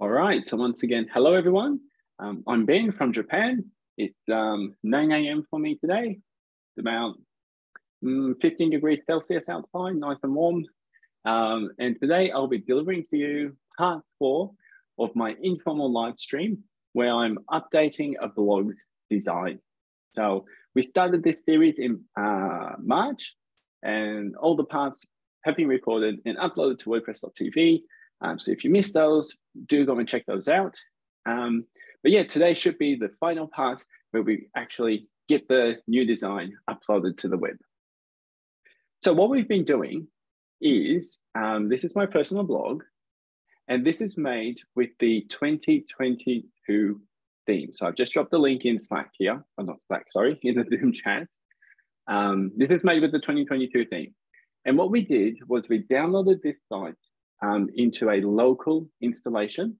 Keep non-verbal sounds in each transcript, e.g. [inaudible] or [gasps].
All right, so once again, hello everyone. Um, I'm Ben from Japan. It's um, 9 a.m. for me today. It's about mm, 15 degrees Celsius outside, nice and warm. Um, and today I'll be delivering to you part four of my informal live stream where I'm updating a blog's design. So we started this series in uh, March and all the parts have been recorded and uploaded to WordPress.tv um, so if you missed those, do go and check those out. Um, but yeah, today should be the final part where we actually get the new design uploaded to the web. So what we've been doing is, um, this is my personal blog, and this is made with the 2022 theme. So I've just dropped the link in Slack here, or not Slack, sorry, [laughs] in the Zoom chat. Um, this is made with the 2022 theme. And what we did was we downloaded this site um, into a local installation.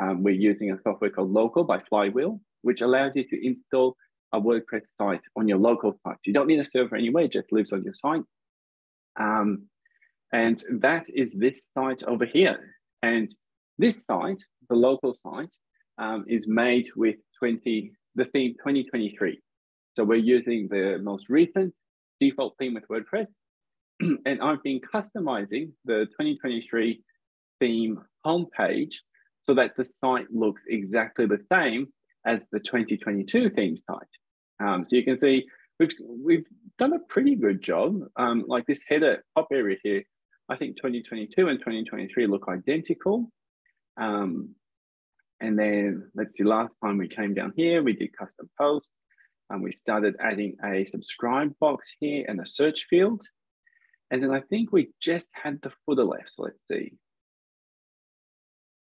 Um, we're using a software called Local by Flywheel, which allows you to install a WordPress site on your local site. You don't need a server anyway, it just lives on your site. Um, and that is this site over here. And this site, the local site, um, is made with 20, the theme 2023. So we're using the most recent default theme with WordPress, [clears throat] and I've been customizing the 2023 theme homepage so that the site looks exactly the same as the 2022 theme site. Um, so you can see we've, we've done a pretty good job. Um, like this header top area here, I think 2022 and 2023 look identical. Um, and then let's see, last time we came down here, we did custom posts and we started adding a subscribe box here and a search field. And then I think we just had the footer left. So let's see.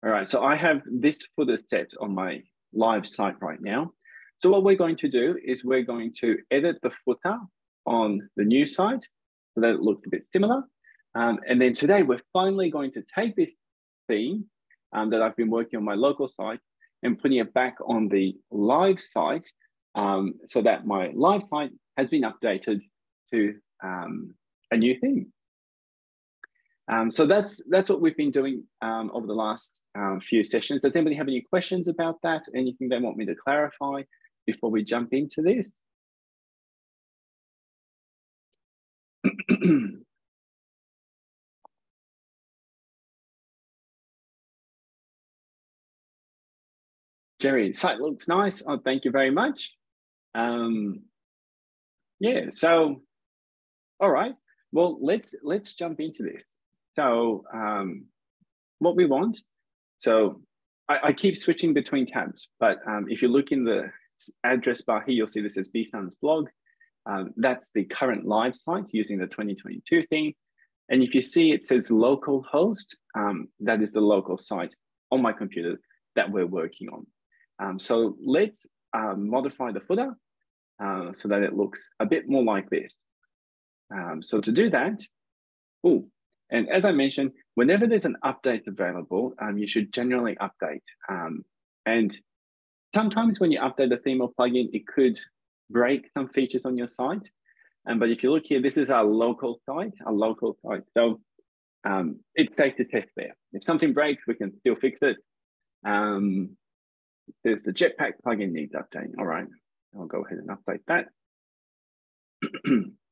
All right, so I have this footer set on my live site right now. So what we're going to do is we're going to edit the footer on the new site so that it looks a bit similar. Um, and then today we're finally going to take this theme um, that I've been working on my local site and putting it back on the live site um, so that my live site has been updated to um, a new thing. Um, so that's that's what we've been doing um, over the last um, few sessions. Does anybody have any questions about that? Anything they want me to clarify before we jump into this? [clears throat] Jerry, site looks nice. Oh, thank you very much. Um, yeah, so, all right. Well, let's let's jump into this. So um, what we want, so I, I, keep switching between tabs, but um, if you look in the address bar here, you'll see this is Bsun's blog. Um, that's the current live site using the 2022 theme. And if you see it says local host, um, that is the local site on my computer that we're working on. Um, so let's uh, modify the footer uh, so that it looks a bit more like this. Um, so to do that, oh, and as I mentioned, whenever there's an update available, um, you should generally update. Um, and sometimes when you update a theme or plugin, it could break some features on your site. Um, but if you look here, this is our local site, our local site. So um, it's safe to test there. If something breaks, we can still fix it. Um, there's the Jetpack plugin needs updating. All right, I'll go ahead and update that. [clears throat]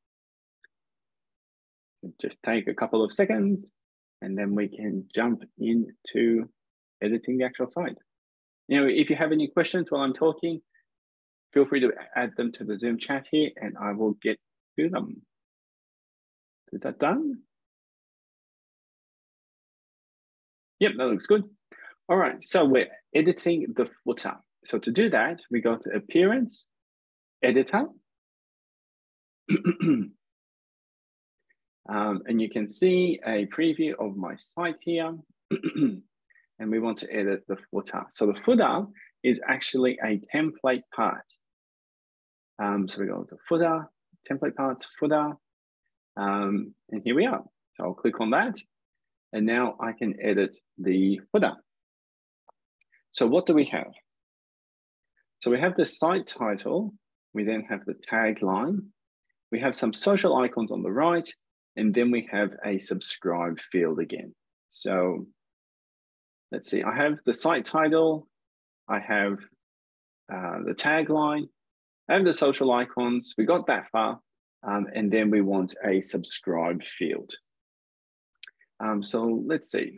just take a couple of seconds and then we can jump into editing the actual site. You know, if you have any questions while I'm talking, feel free to add them to the Zoom chat here and I will get to them. Is that done? Yep, that looks good. All right, so we're editing the footer. So to do that, we go to Appearance, Editor, [clears throat] Um, and you can see a preview of my site here. [clears throat] and we want to edit the footer. So the footer is actually a template part. Um, so we go to footer, template parts, footer, um, and here we are. So I'll click on that. And now I can edit the footer. So what do we have? So we have the site title. We then have the tagline. We have some social icons on the right, and then we have a subscribe field again. So let's see, I have the site title, I have uh, the tagline, I have the social icons. We got that far. Um, and then we want a subscribe field. Um, so let's see.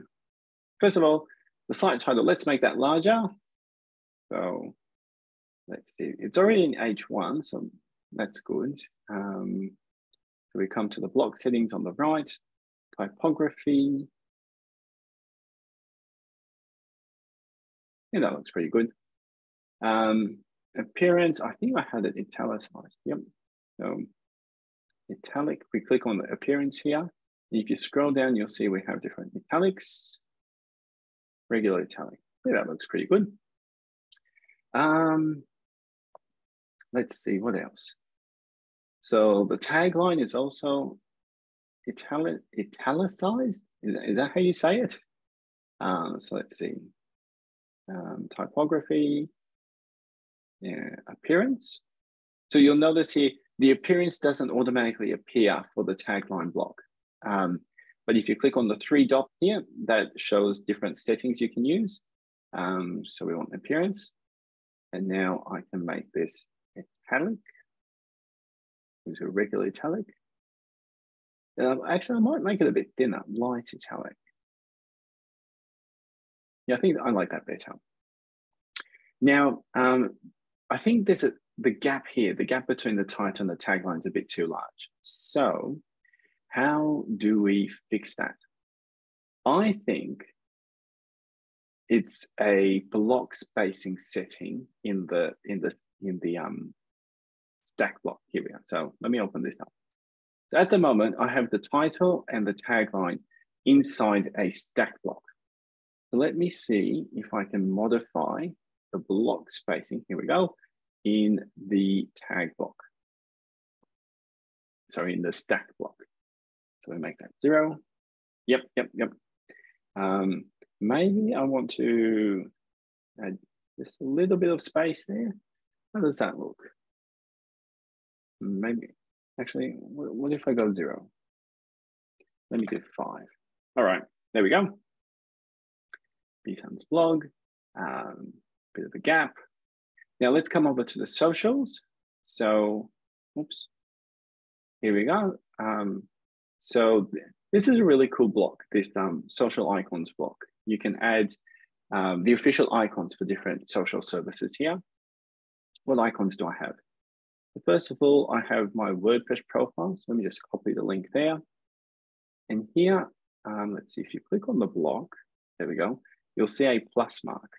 First of all, the site title, let's make that larger. So let's see, it's already in H1, so that's good. Um, so we come to the block settings on the right, typography. Yeah, that looks pretty good. Um, appearance, I think I had it italicized. Yep. So italic, we click on the appearance here. If you scroll down, you'll see we have different italics, regular italic. Yeah, that looks pretty good. Um, let's see, what else? So the tagline is also italic, italicized. Is that, is that how you say it? Um, so let's see. Um, typography, yeah, appearance. So you'll notice here, the appearance doesn't automatically appear for the tagline block. Um, but if you click on the three dots here, that shows different settings you can use. Um, so we want appearance. And now I can make this italic into a regular italic. Um, actually, I might make it a bit thinner, light italic. Yeah, I think I like that better. Now, um, I think there's a the gap here, the gap between the title and the tagline is a bit too large. So how do we fix that? I think it's a block spacing setting in the in the in the um stack block. Here we are. So let me open this up. So at the moment, I have the title and the tagline inside a stack block. So let me see if I can modify the block spacing. Here we go in the tag block. Sorry, in the stack block. So we make that zero. Yep, yep, yep. Um, maybe I want to add just a little bit of space there. How does that look? Maybe, actually, what if I go zero? Let me do five. All right, there we go. Bhutan's blog, um, bit of a gap. Now let's come over to the socials. So, oops, here we go. Um, so this is a really cool block, this um, social icons block. You can add um, the official icons for different social services here. What icons do I have? First of all, I have my WordPress profile. So let me just copy the link there. And here, um, let's see, if you click on the block, there we go, you'll see a plus mark.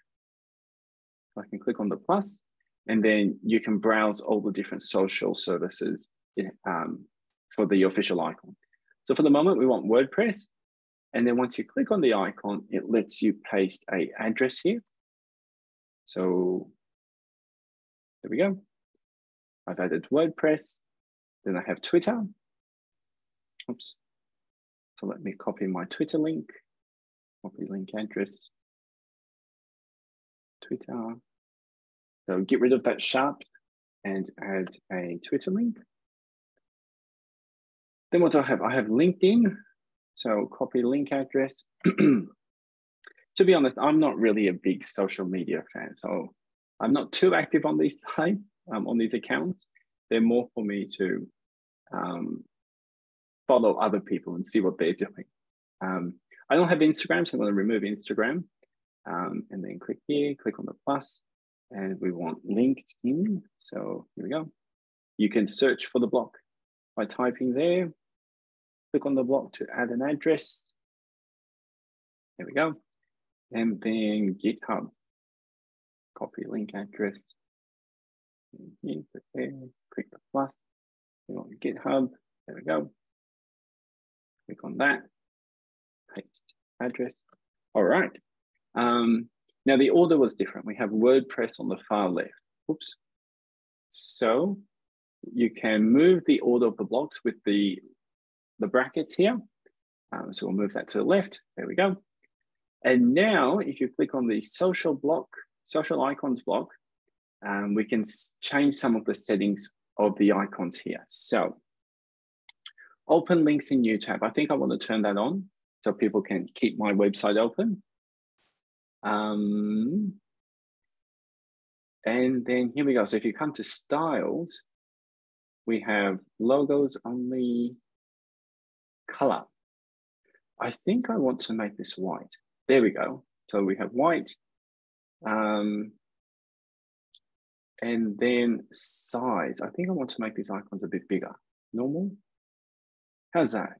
I can click on the plus, and then you can browse all the different social services um, for the official icon. So for the moment, we want WordPress. And then once you click on the icon, it lets you paste a address here. So there we go. I've added WordPress. Then I have Twitter. Oops. So let me copy my Twitter link, copy link address, Twitter. So get rid of that sharp and add a Twitter link. Then what do I have? I have LinkedIn. So copy link address. [clears throat] to be honest, I'm not really a big social media fan. So I'm not too active on these side, um, on these accounts. They're more for me to um, follow other people and see what they're doing. Um, I don't have Instagram, so I'm going to remove Instagram. Um, and then click here, click on the plus, and we want LinkedIn. So here we go. You can search for the block by typing there. Click on the block to add an address. There we go. And then GitHub. Copy link address. Click click the plus. You want GitHub. There we go. Click on that. Paste address. All right. Um, now the order was different. We have WordPress on the far left. Oops. So you can move the order of the blocks with the, the brackets here. Um, so we'll move that to the left. There we go. And now if you click on the social block, social icons block, um, we can change some of the settings of the icons here. So open links in new tab. I think I want to turn that on so people can keep my website open. Um, and then here we go. So if you come to styles, we have logos only color. I think I want to make this white. There we go. So we have white. Um, and then size. I think I want to make these icons a bit bigger. Normal. How's that?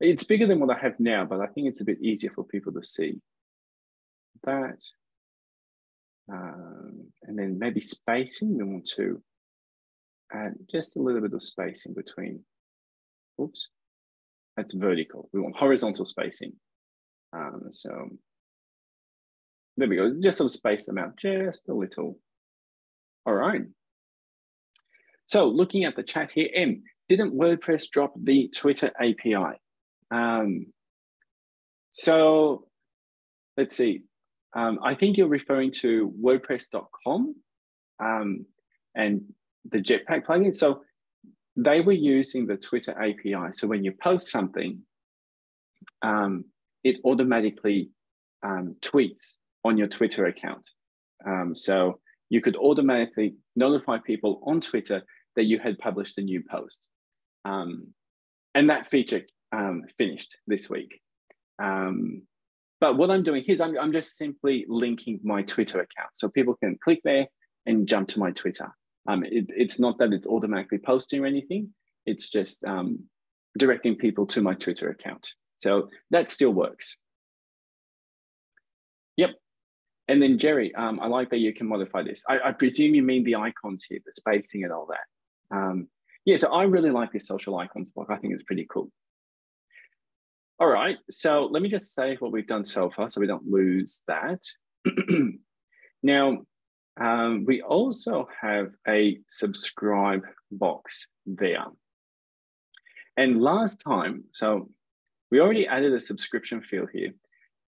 It's bigger than what I have now, but I think it's a bit easier for people to see. That. Um, and then maybe spacing, we want to add just a little bit of spacing between. Oops, that's vertical. We want horizontal spacing. Um, so there we go, just sort of space them out just a little. All right. So looking at the chat here, M, didn't WordPress drop the Twitter API? Um, so let's see. Um, I think you're referring to WordPress.com um, and the Jetpack plugin. So they were using the Twitter API. So when you post something, um, it automatically um, tweets on your Twitter account. Um, so you could automatically notify people on Twitter that you had published a new post. Um, and that feature um, finished this week. Um, but what I'm doing here is I'm, I'm just simply linking my Twitter account. So people can click there and jump to my Twitter. Um, it, it's not that it's automatically posting or anything. It's just um, directing people to my Twitter account. So that still works. And then Jerry, um, I like that you can modify this. I, I, presume you mean the icons here, the spacing and all that. Um, yeah, so I really like this social icons block. I think it's pretty cool. All right, so let me just say what we've done so far so we don't lose that. [clears throat] now, um, we also have a subscribe box there. And last time, so we already added a subscription field here.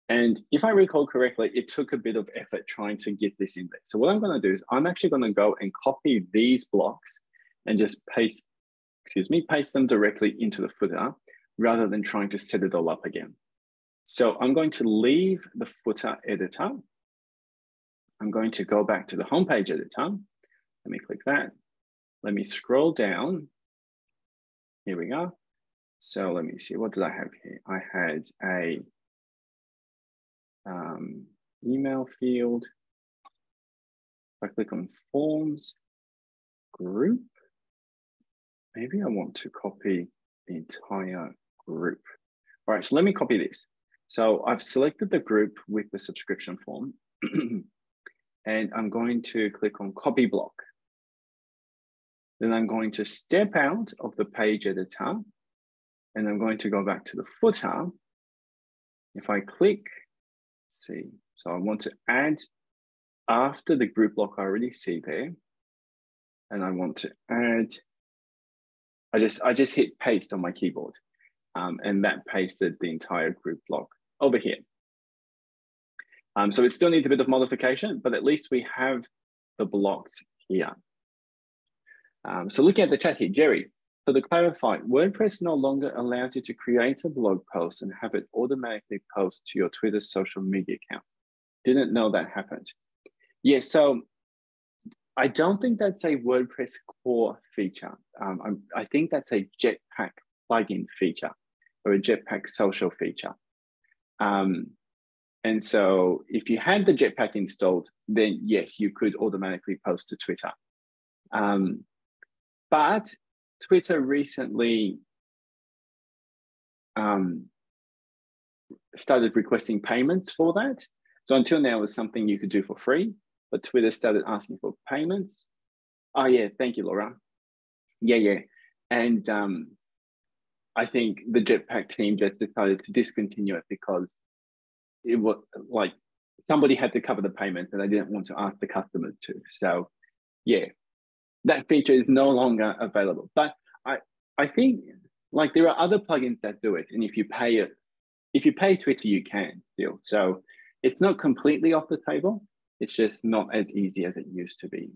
And if I recall correctly, it took a bit of effort trying to get this in there. So what I'm gonna do is I'm actually gonna go and copy these blocks and just paste, excuse me, paste them directly into the footer rather than trying to set it all up again. So I'm going to leave the footer editor. I'm going to go back to the homepage editor. Let me click that. Let me scroll down. Here we go. So let me see, what did I have here? I had a um, email field. If I click on forms, group, maybe I want to copy the entire group. All right, so let me copy this. So I've selected the group with the subscription form [clears throat] and I'm going to click on copy block. Then I'm going to step out of the page editor and I'm going to go back to the footer. If I click, see, so I want to add after the group block I already see there, and I want to add, I just, I just hit paste on my keyboard um, and that pasted the entire group block over here. Um, so it still needs a bit of modification, but at least we have the blocks here. Um, so looking at the chat here, Jerry, so to clarify, WordPress no longer allows you to create a blog post and have it automatically post to your Twitter social media account. Didn't know that happened. Yeah, so I don't think that's a WordPress core feature. Um, I think that's a Jetpack plugin feature or a Jetpack social feature. Um, and so if you had the Jetpack installed, then yes, you could automatically post to Twitter. Um, but Twitter recently um, started requesting payments for that. So until now, it was something you could do for free, but Twitter started asking for payments. Oh yeah, thank you, Laura. Yeah, yeah. And um, I think the Jetpack team just decided to discontinue it because it was like somebody had to cover the payment and they didn't want to ask the customers to. So yeah, that feature is no longer available. But I, I think like there are other plugins that do it. And if you pay it, if you pay Twitter, you can still. So it's not completely off the table. It's just not as easy as it used to be.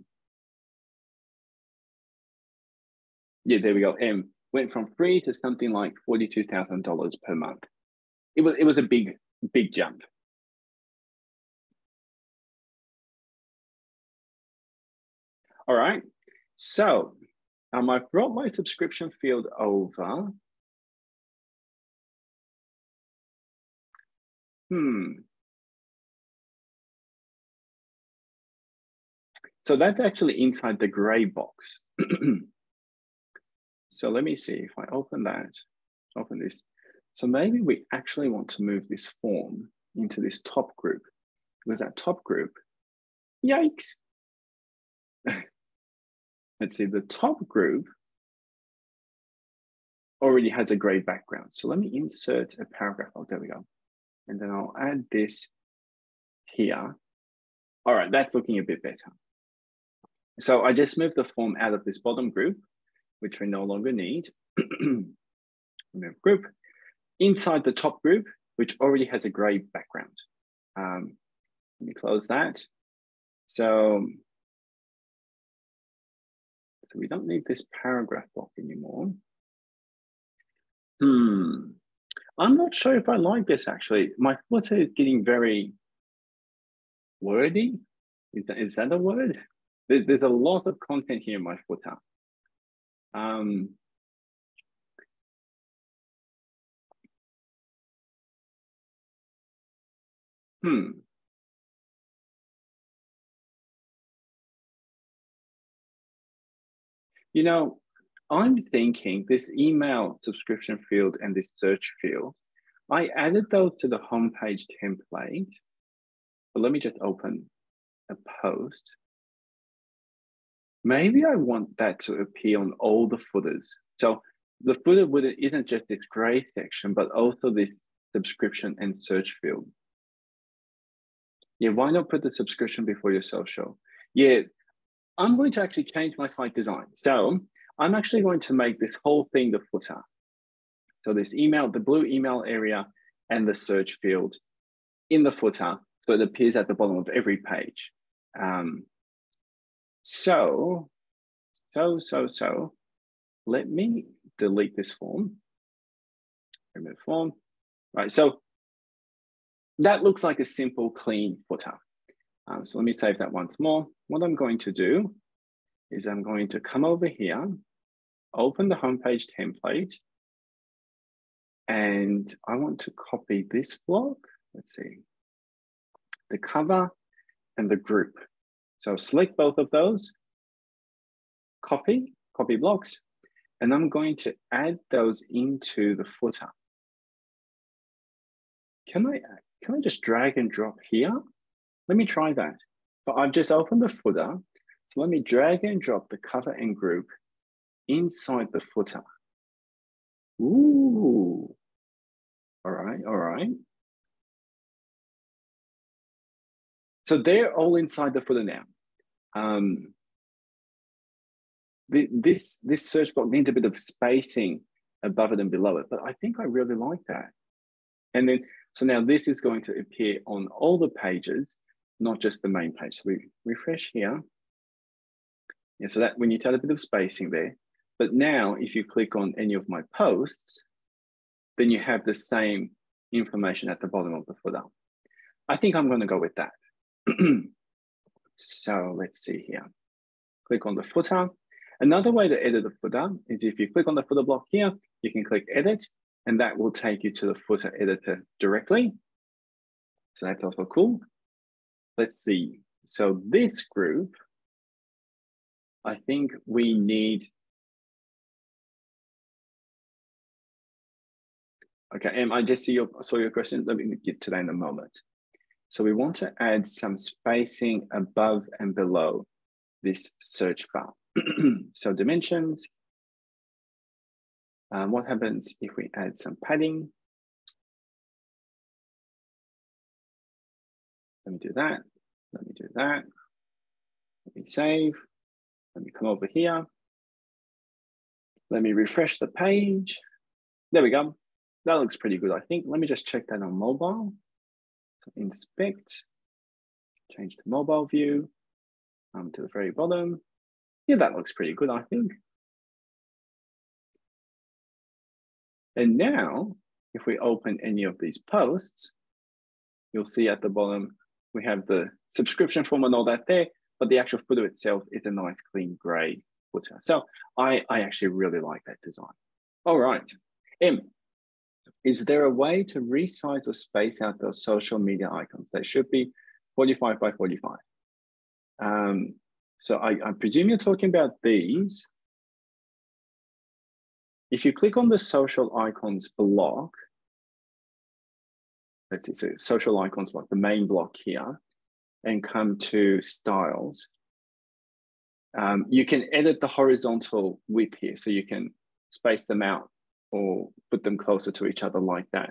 Yeah, there we go. M went from free to something like $42,000 per month. It was, it was a big big jump. All right, so um, I've brought my subscription field over. Hmm. So that's actually inside the gray box. [clears throat] so let me see if I open that, open this. So maybe we actually want to move this form into this top group because that top group, yikes. [laughs] Let's see, the top group already has a gray background. So let me insert a paragraph. Oh, there we go. And then I'll add this here. All right, that's looking a bit better. So I just moved the form out of this bottom group, which we no longer need. [clears throat] Remove group. Inside the top group, which already has a gray background. Um, let me close that. So, so we don't need this paragraph block anymore. Hmm. I'm not sure if I like this actually. My footer is getting very wordy. Is that, is that a word? There's, there's a lot of content here in my footer. Um, hmm. You know, I'm thinking this email subscription field and this search field, I added those to the homepage template. But let me just open a post. Maybe I want that to appear on all the footers. So the footer wouldn't, isn't just this gray section, but also this subscription and search field. Yeah, why not put the subscription before your social? Yeah, I'm going to actually change my site design. So I'm actually going to make this whole thing the footer. So this email, the blue email area and the search field in the footer, so it appears at the bottom of every page. Um, so, so, so, so, let me delete this form. Remove form. Right, so that looks like a simple, clean footer. Um, so let me save that once more. What I'm going to do is I'm going to come over here open the homepage template and I want to copy this block. Let's see, the cover and the group. So select both of those, copy, copy blocks, and I'm going to add those into the footer. Can I, can I just drag and drop here? Let me try that. But I've just opened the footer. So let me drag and drop the cover and group inside the footer. Ooh. All right, all right. So they're all inside the footer now. Um, the, this, this search box needs a bit of spacing above it and below it, but I think I really like that. And then, so now this is going to appear on all the pages, not just the main page. So we refresh here. Yeah, so that when you add a bit of spacing there, but now if you click on any of my posts, then you have the same information at the bottom of the footer. I think I'm gonna go with that. [clears throat] so let's see here. Click on the footer. Another way to edit the footer is if you click on the footer block here, you can click edit and that will take you to the footer editor directly. So that's also cool. Let's see. So this group, I think we need Okay, um, I just see your, saw your question. Let me get to that in a moment. So we want to add some spacing above and below this search bar. [clears throat] so dimensions. Um, what happens if we add some padding? Let me do that. Let me do that. Let me save. Let me come over here. Let me refresh the page. There we go that looks pretty good, I think. Let me just check that on mobile. So inspect, change the mobile view um, to the very bottom. Yeah, that looks pretty good, I think. And now, if we open any of these posts, you'll see at the bottom, we have the subscription form and all that there, but the actual footer itself is a nice clean gray footer. So I, I actually really like that design. All right, M, is there a way to resize or space out those social media icons? They should be 45 by 45. Um, so I, I presume you're talking about these. If you click on the social icons block, let's see, so social icons block, the main block here, and come to styles, um, you can edit the horizontal width here. So you can space them out or put them closer to each other like that.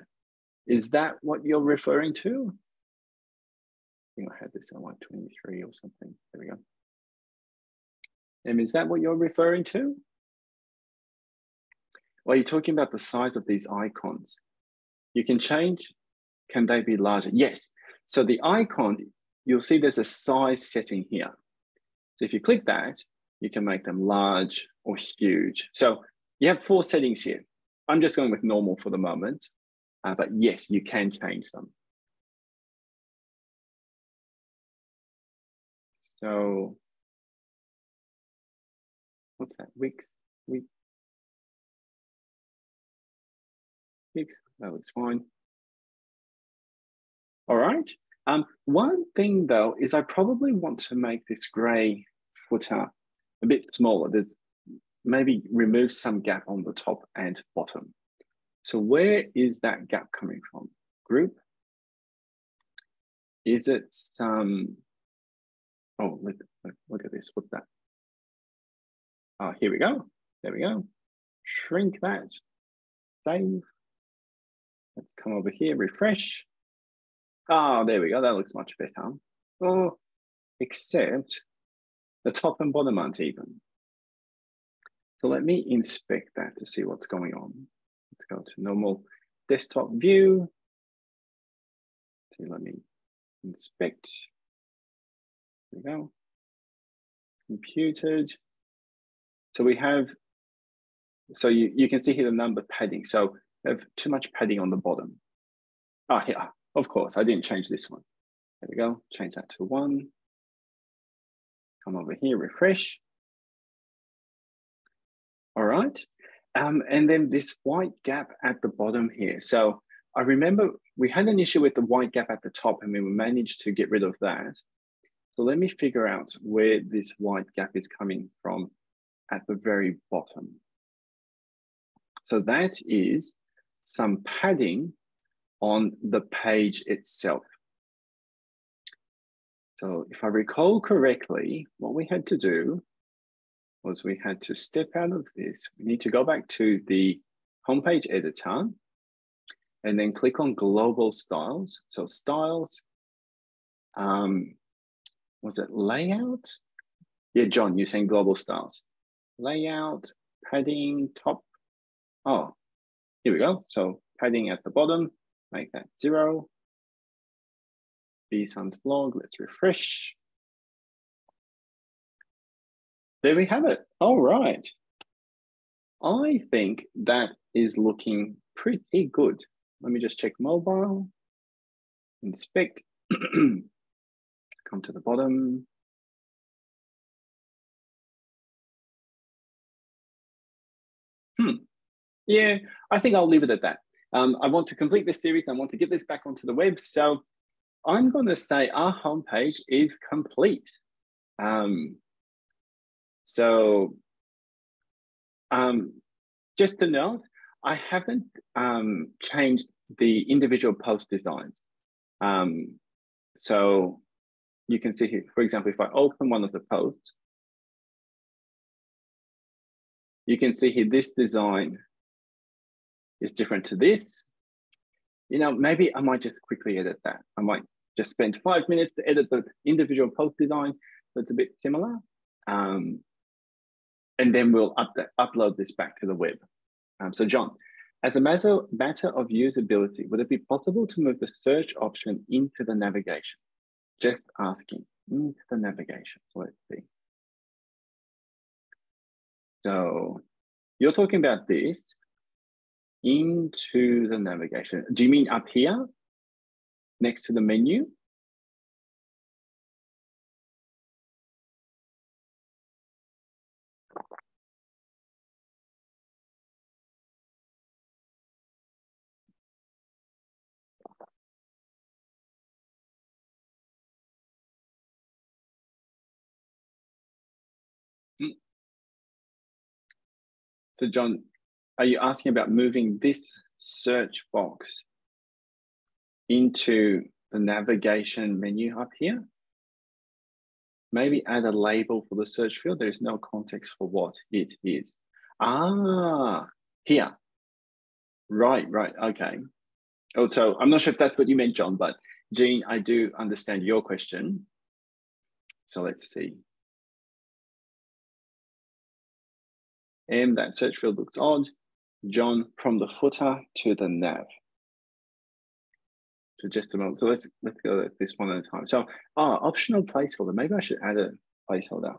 Is that what you're referring to? I think I had this on like 23 or something. There we go. And is that what you're referring to? Well, you're talking about the size of these icons. You can change, can they be larger? Yes. So the icon, you'll see there's a size setting here. So if you click that, you can make them large or huge. So you have four settings here. I'm just going with normal for the moment, uh, but yes, you can change them. So what's that? Weeks, week, weeks. That looks fine. All right. Um, one thing though is I probably want to make this gray footer a bit smaller. There's maybe remove some gap on the top and bottom. So where is that gap coming from? Group? Is it some, oh, look, look at this, what's that? Oh, here we go. There we go. Shrink that. Save. Let's come over here, refresh. Oh, there we go. That looks much better. Oh, except the top and bottom aren't even. So let me inspect that to see what's going on. Let's go to normal desktop view. So let me inspect. There we go. Computed. So we have, so you, you can see here the number padding. So we have too much padding on the bottom. Ah, here, of course, I didn't change this one. There we go, change that to one. Come over here, refresh. All right. Um, and then this white gap at the bottom here. So I remember we had an issue with the white gap at the top and we managed to get rid of that. So let me figure out where this white gap is coming from at the very bottom. So that is some padding on the page itself. So if I recall correctly, what we had to do was we had to step out of this. We need to go back to the homepage editor and then click on global styles. So styles, um, was it layout? Yeah, John, you're saying global styles. Layout, padding, top. Oh, here we go. So padding at the bottom, make that zero. Bsun's blog, let's refresh. There we have it. All right. I think that is looking pretty good. Let me just check mobile, inspect, [clears throat] come to the bottom. Hmm. Yeah, I think I'll leave it at that. Um, I want to complete this series. I want to get this back onto the web. So I'm going to say our homepage is complete. Um, so um, just to note, I haven't um, changed the individual post designs. Um, so you can see here, for example, if I open one of the posts, you can see here this design is different to this. You know, maybe I might just quickly edit that. I might just spend five minutes to edit the individual post design that's a bit similar. Um, and then we'll up upload this back to the web. Um, so John, as a matter, matter of usability, would it be possible to move the search option into the navigation? Just asking, into the navigation, So let's see. So you're talking about this, into the navigation. Do you mean up here? next to the menu. Mm. So John, are you asking about moving this search box into the navigation menu up here? Maybe add a label for the search field. There's no context for what it is. Ah, here. Right, right, okay. Oh, so I'm not sure if that's what you meant, John, but Jean, I do understand your question. So let's see. and that search field looks odd. John from the footer to the nav. So just a moment. So let's let's go at this one at a time. So ah, optional placeholder. Maybe I should add a placeholder.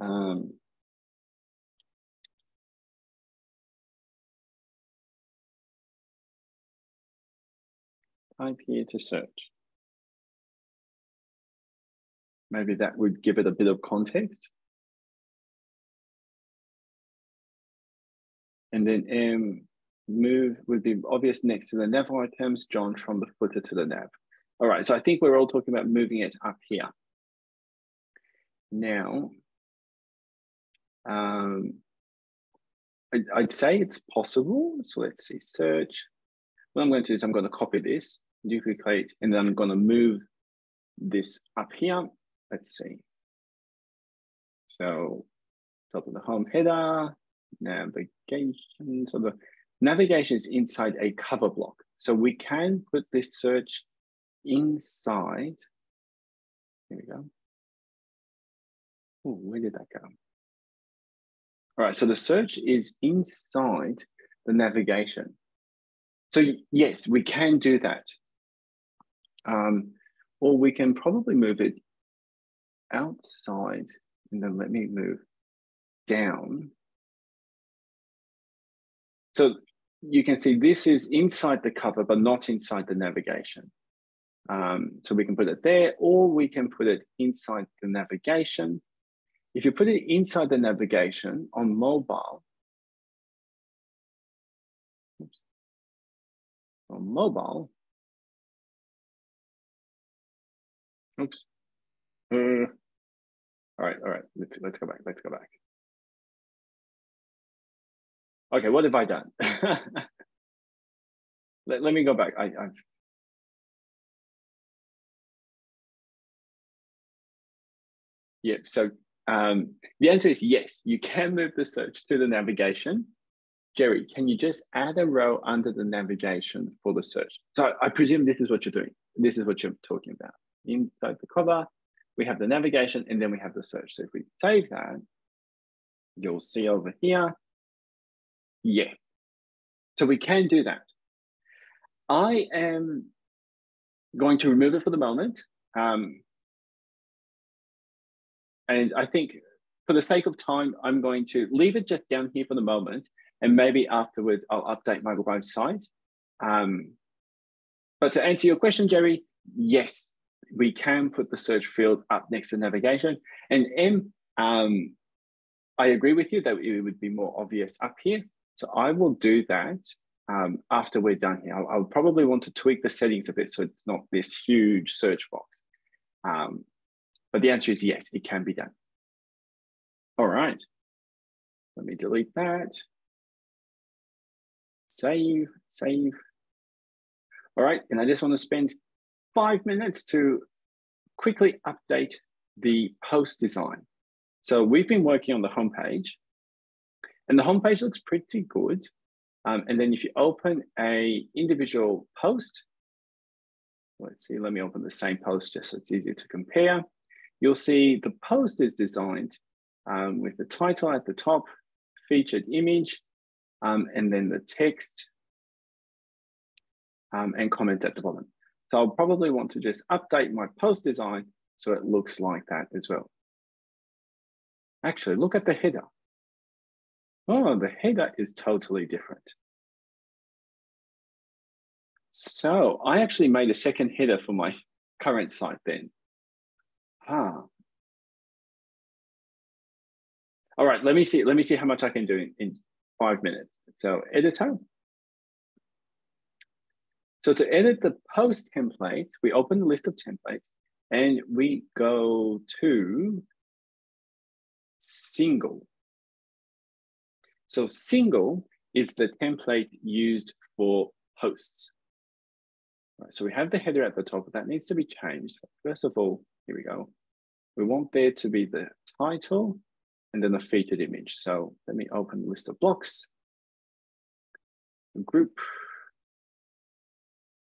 Um, type here to search. Maybe that would give it a bit of context. And then M move would be obvious next to the nav items, John from the footer to the nav. All right, so I think we're all talking about moving it up here. Now, um, I'd, I'd say it's possible. So let's see, search. What I'm going to do is I'm going to copy this, duplicate, and then I'm going to move this up here. Let's see. So top of the home header, navigation. So the navigation is inside a cover block. So we can put this search inside. Here we go. Oh, where did that go? All right, so the search is inside the navigation. So yes, we can do that. Um, or we can probably move it outside and then let me move down so you can see this is inside the cover, but not inside the navigation. Um, so we can put it there, or we can put it inside the navigation. If you put it inside the navigation on mobile, oops, on mobile, oops. Uh, all right, all right, let's, let's go back, let's go back okay, what have I done? [laughs] let, let me go back. I, I've yeah, so um, the answer is yes, you can move the search to the navigation. Jerry, can you just add a row under the navigation for the search? So I presume this is what you're doing. This is what you're talking about. Inside the cover, we have the navigation and then we have the search. So if we save that, you'll see over here, Yes. So we can do that. I am going to remove it for the moment. Um, and I think for the sake of time, I'm going to leave it just down here for the moment. And maybe afterwards, I'll update my website. Um, but to answer your question, Jerry, yes, we can put the search field up next to navigation. And M, um, I agree with you that it would be more obvious up here. So I will do that um, after we're done here. I'll, I'll, probably want to tweak the settings a bit so it's not this huge search box. Um, but the answer is yes, it can be done. All right, let me delete that. Save, save. All right, and I just want to spend five minutes to quickly update the post design. So we've been working on the homepage and the homepage looks pretty good. Um, and then if you open a individual post, let's see, let me open the same post just so it's easier to compare. You'll see the post is designed um, with the title at the top, featured image, um, and then the text um, and comment at the bottom. So I'll probably want to just update my post design so it looks like that as well. Actually, look at the header. Oh, the header is totally different. So I actually made a second header for my current site then. Ah. All right, let me see. Let me see how much I can do in, in five minutes. So editor. So to edit the post template, we open the list of templates and we go to single. So single is the template used for posts. Right, so we have the header at the top, that needs to be changed. First of all, here we go. We want there to be the title and then a featured image. So let me open the list of blocks, group.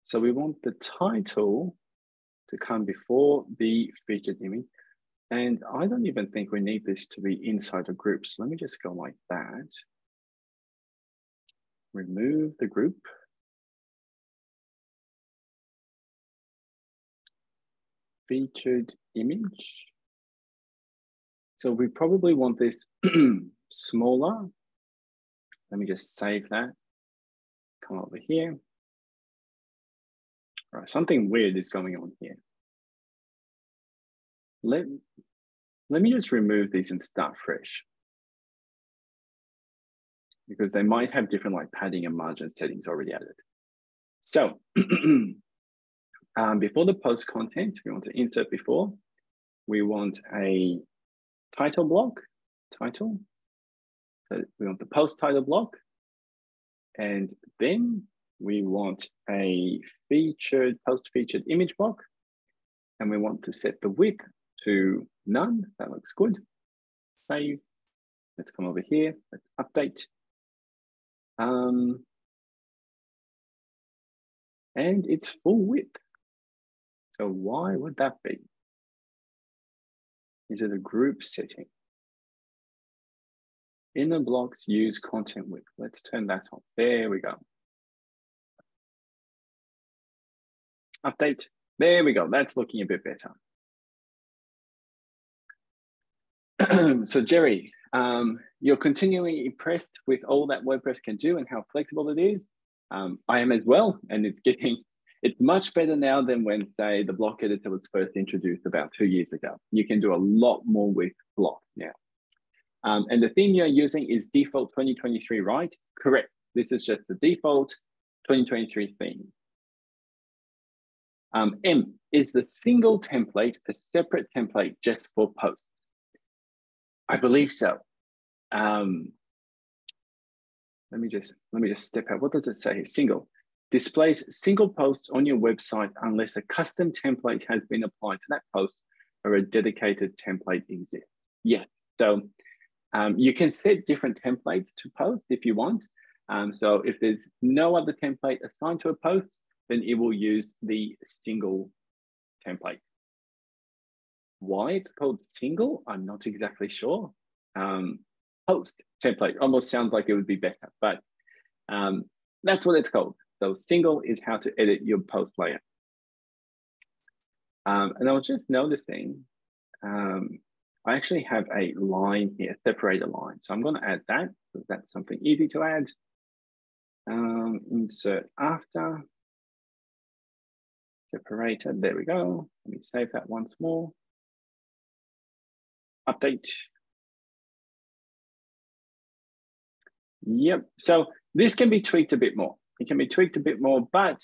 So we want the title to come before the featured image. And I don't even think we need this to be inside a group. So let me just go like that. Remove the group. featured image. So we probably want this [clears throat] smaller. Let me just save that. Come over here. All right, something weird is going on here. Let, let me just remove these and start fresh. Because they might have different like padding and margin settings already added. So [clears throat] Um, before the post content, we want to insert before. We want a title block, title. So we want the post title block. And then we want a featured, post featured image block. And we want to set the width to none. That looks good. Save. Let's come over here. Let's update. Um, and it's full width. So why would that be? Is it a group setting? Inner blocks use content width. Let's turn that on. There we go. Update. There we go. That's looking a bit better. [clears throat] so Jerry, um, you're continually impressed with all that WordPress can do and how flexible it is. Um, I am as well, and it's getting [laughs] it's much better now than when, say, the block editor was first introduced about two years ago. You can do a lot more with blocks now. Um, and the theme you're using is default 2023, right? Correct. This is just the default 2023 theme. Um, M, is the single template a separate template just for posts? I believe so. Um, let me just let me just step out. What does it say? Single displays single posts on your website unless a custom template has been applied to that post or a dedicated template exists. Yes, so um, you can set different templates to post if you want. Um, so if there's no other template assigned to a post, then it will use the single template. Why it's called single, I'm not exactly sure. Um, post template almost sounds like it would be better, but um, that's what it's called. So single is how to edit your post layer. Um, and I was just noticing, um, I actually have a line here, separator line. So I'm going to add that. That's something easy to add. Um, insert after. Separator, there we go. Let me save that once more. Update. Yep, so this can be tweaked a bit more. It can be tweaked a bit more, but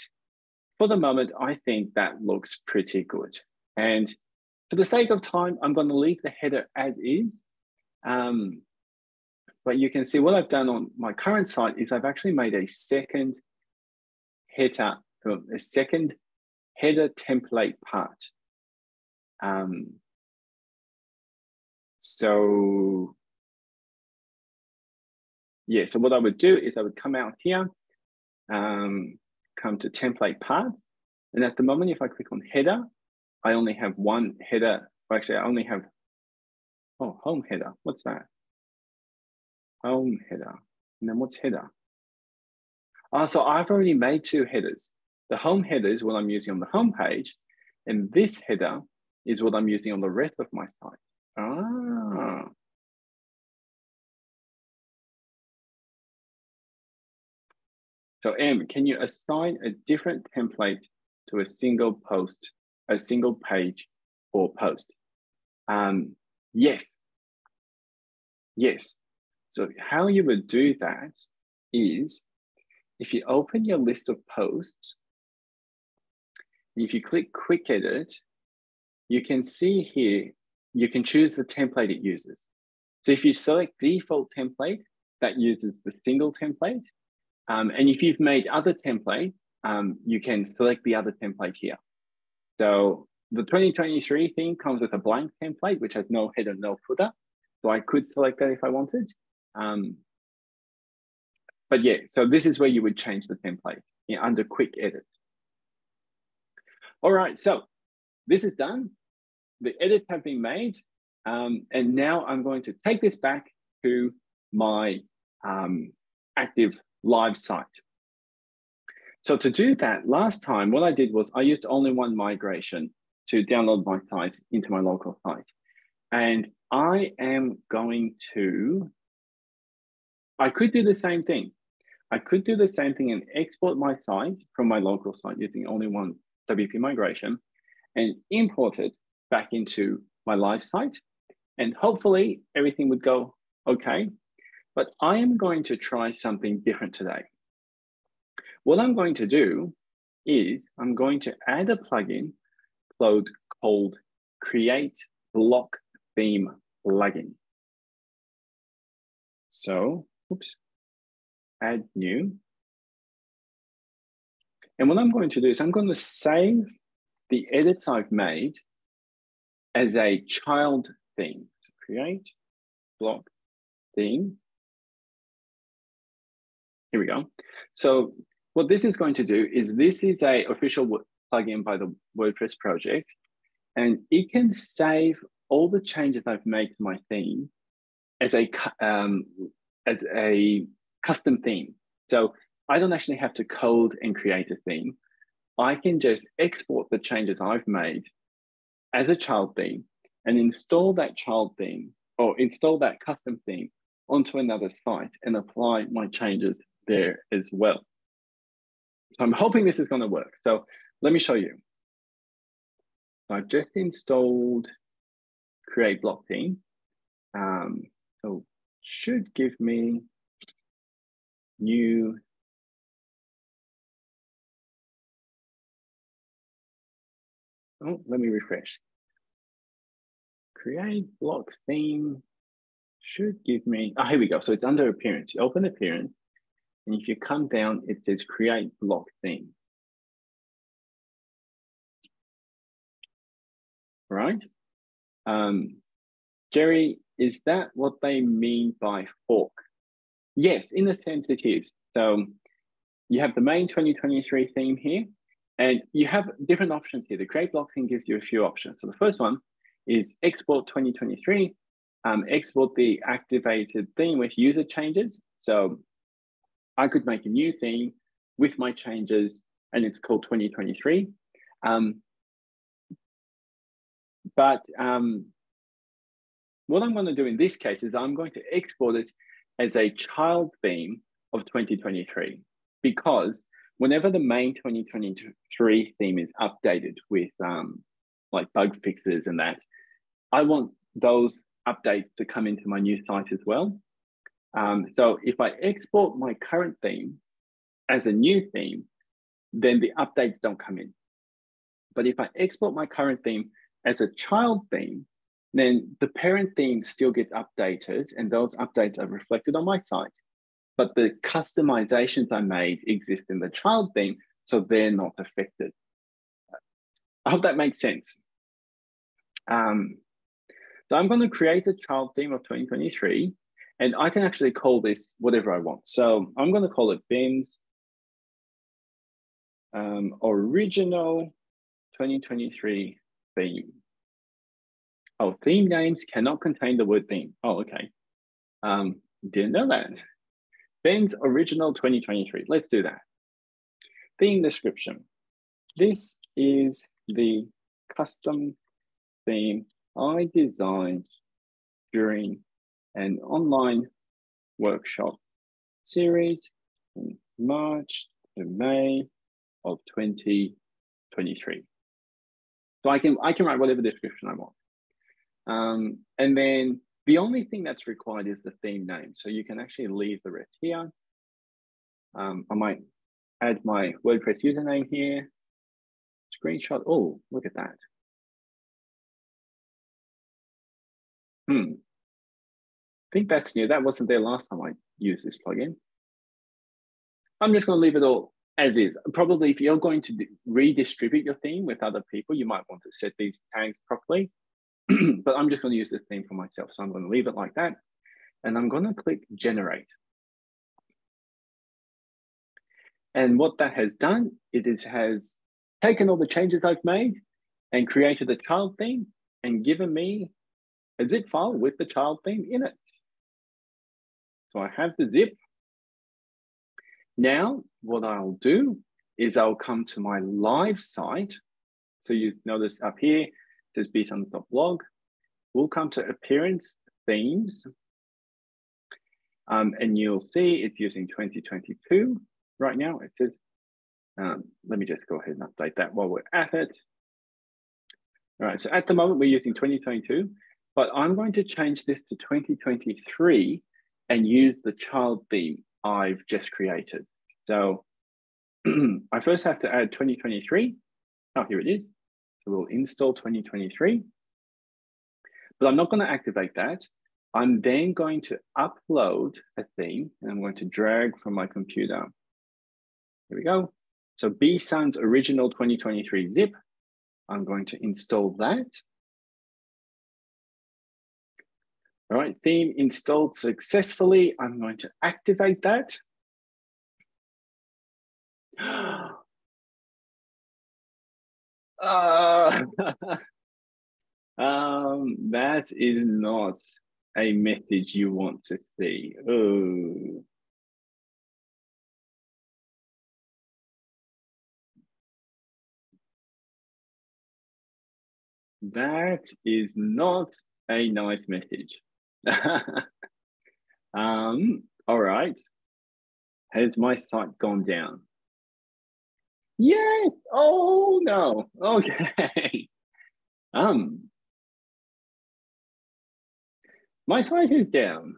for the moment, I think that looks pretty good. And for the sake of time, I'm going to leave the header as is. Um, but you can see what I've done on my current site is I've actually made a second header, a second header template part. Um, so yeah, so what I would do is I would come out here um, come to template parts. And at the moment, if I click on header, I only have one header. Actually, I only have, oh, home header. What's that? Home header. And then what's header? Uh, so I've already made two headers. The home header is what I'm using on the home page. And this header is what I'm using on the rest of my site. Ah, So M, can you assign a different template to a single post, a single page or post? Um, yes. Yes. So how you would do that is if you open your list of posts, if you click quick edit, you can see here, you can choose the template it uses. So if you select default template, that uses the single template. Um, and if you've made other templates, um, you can select the other template here. So the 2023 theme comes with a blank template, which has no header, no footer. So I could select that if I wanted. Um, but yeah, so this is where you would change the template under quick edit. All right, so this is done. The edits have been made. Um, and now I'm going to take this back to my um, active live site. So to do that, last time, what I did was I used All-in-One Migration to download my site into my local site. And I am going to, I could do the same thing. I could do the same thing and export my site from my local site using only one WP migration and import it back into my live site. And hopefully everything would go okay. But I am going to try something different today. What I'm going to do is I'm going to add a plugin called, called Create Block Theme Plugin. So, oops, add new. And what I'm going to do is I'm going to save the edits I've made as a child theme. Create block theme. Here we go. So what this is going to do is this is a official plugin by the WordPress project, and it can save all the changes I've made to my theme as a um, as a custom theme. So I don't actually have to code and create a theme. I can just export the changes I've made as a child theme and install that child theme or install that custom theme onto another site and apply my changes there as well. So I'm hoping this is going to work. So let me show you. So I've just installed create block theme. Um, so should give me new Oh, let me refresh. Create block theme should give me, oh, here we go. So it's under appearance. You open appearance, and if you come down, it says create block theme. Right? Um, Jerry, is that what they mean by fork? Yes, in a sense it is. So you have the main 2023 theme here, and you have different options here. The create block theme gives you a few options. So the first one is export 2023, um, export the activated theme with user changes. So I could make a new theme with my changes and it's called 2023. Um, but um, what I'm going to do in this case is I'm going to export it as a child theme of 2023 because whenever the main 2023 theme is updated with um, like bug fixes and that, I want those updates to come into my new site as well. Um, so if I export my current theme as a new theme, then the updates don't come in. But if I export my current theme as a child theme, then the parent theme still gets updated and those updates are reflected on my site. But the customizations I made exist in the child theme, so they're not affected. I hope that makes sense. Um, so I'm going to create a child theme of 2023 and I can actually call this whatever I want. So I'm going to call it Ben's um, original 2023 theme. Oh, theme names cannot contain the word theme. Oh, okay. Um, didn't know that. Ben's original 2023. Let's do that. Theme description. This is the custom theme I designed during an online workshop series in March to May of 2023. So I can I can write whatever description I want. Um, and then the only thing that's required is the theme name. So you can actually leave the rest here. Um, I might add my WordPress username here. Screenshot. Oh, look at that. Hmm. I think that's new. That wasn't there last time I used this plugin. I'm just going to leave it all as is. Probably if you're going to redistribute your theme with other people, you might want to set these tags properly. [clears throat] but I'm just going to use this theme for myself. So I'm going to leave it like that. And I'm going to click generate. And what that has done, it is, has taken all the changes I've made and created a child theme and given me a zip file with the child theme in it. So I have the zip. Now, what I'll do is I'll come to my live site. So you notice up here, says bsuns.blog. We'll come to appearance themes. Um, and you'll see it's using 2022 right now. It says, um, let me just go ahead and update that while we're at it. All right, so at the moment we're using 2022, but I'm going to change this to 2023 and use the child theme I've just created. So [clears throat] I first have to add 2023. Oh, here it is. So we'll install 2023. But I'm not going to activate that. I'm then going to upload a theme and I'm going to drag from my computer. Here we go. So bSuns original 2023 zip. I'm going to install that. All right, theme installed successfully. I'm going to activate that. uh, [gasps] [laughs] um, that is not a message you want to see. Oh. That is not a nice message. [laughs] um, all right. Has my site gone down? Yes. Oh no. Okay. [laughs] um, my site is down,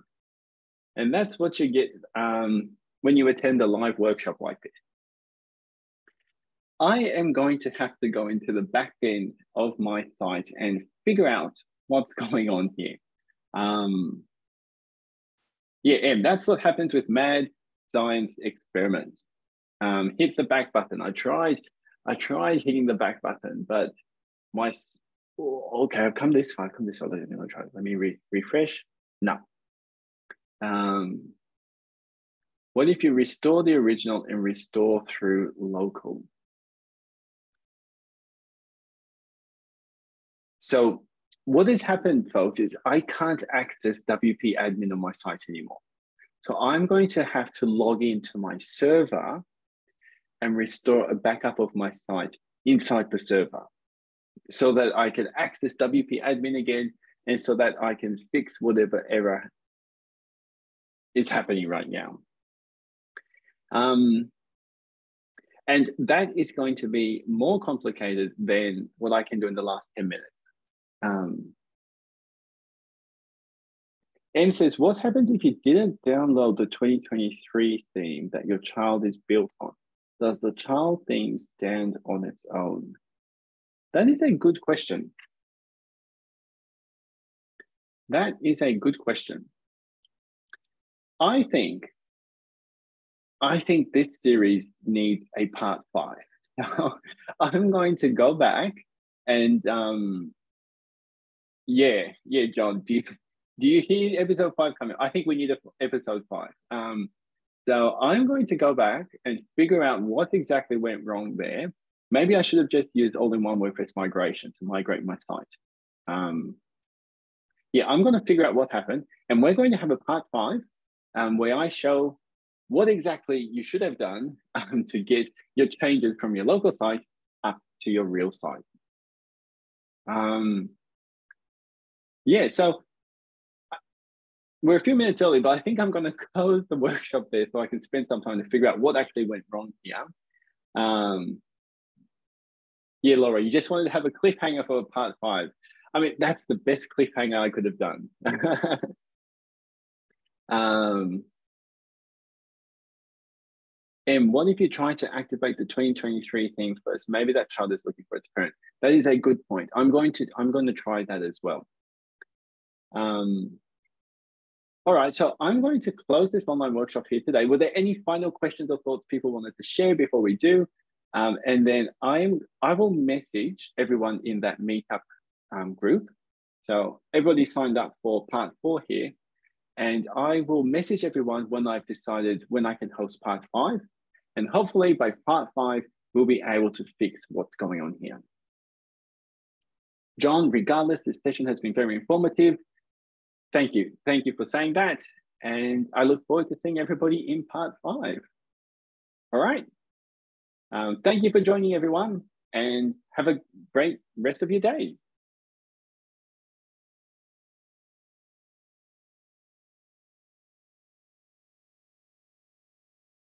and that's what you get um, when you attend a live workshop like this. I am going to have to go into the back end of my site and figure out what's [laughs] going on here. Um, yeah, and that's what happens with mad science experiments. Um, hit the back button. I tried, I tried hitting the back button, but my oh, okay, I've come this far. I've come this far. Let me try. Let me re refresh. No. Um, what if you restore the original and restore through local? So what has happened, folks, is I can't access WP admin on my site anymore. So I'm going to have to log into my server and restore a backup of my site inside the server so that I can access WP admin again and so that I can fix whatever error is happening right now. Um, and that is going to be more complicated than what I can do in the last 10 minutes. Um, M says, what happens if you didn't download the 2023 theme that your child is built on? Does the child theme stand on its own? That is a good question. That is a good question. I think, I think this series needs a part five. [laughs] So I'm going to go back and um, yeah, yeah, John. Do you do you hear episode five coming? I think we need a episode five. Um, so I'm going to go back and figure out what exactly went wrong there. Maybe I should have just used all-in-one WordPress migration to migrate my site. Um, yeah, I'm going to figure out what happened, and we're going to have a part five um, where I show what exactly you should have done um, to get your changes from your local site up to your real site. Um, yeah, so we're a few minutes early, but I think I'm going [laughs] to close the workshop there so I can spend some time to figure out what actually went wrong here. Um, yeah, Laura, you just wanted to have a cliffhanger for part five. I mean, that's the best cliffhanger I could have done. [laughs] um, and what if you try to activate the 2023 theme first? Maybe that child is looking for its parent. That is a good point. I'm going to I'm going to try that as well. Um, all right, so I'm going to close this online workshop here today. Were there any final questions or thoughts people wanted to share before we do? Um, and then I'm I will message everyone in that meetup um, group. So everybody signed up for part four here, and I will message everyone when I've decided when I can host part five. And hopefully by part five, we'll be able to fix what's going on here. John, regardless, this session has been very informative. Thank you. Thank you for saying that. And I look forward to seeing everybody in part five. All right. Um, thank you for joining everyone and have a great rest of your day.